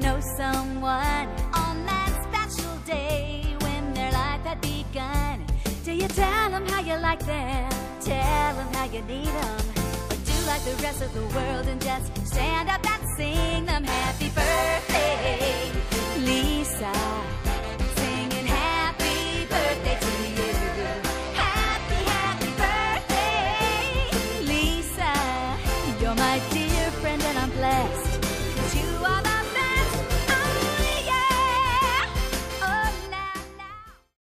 know someone on that special day when their life had begun? Do you tell them how you like them? Tell them how you need them? Or do like the rest of the world and just stand up and sing them happy birthday, Lisa? Singing happy birthday to you. Happy, happy birthday, Lisa. You're my dear friend and I'm blessed.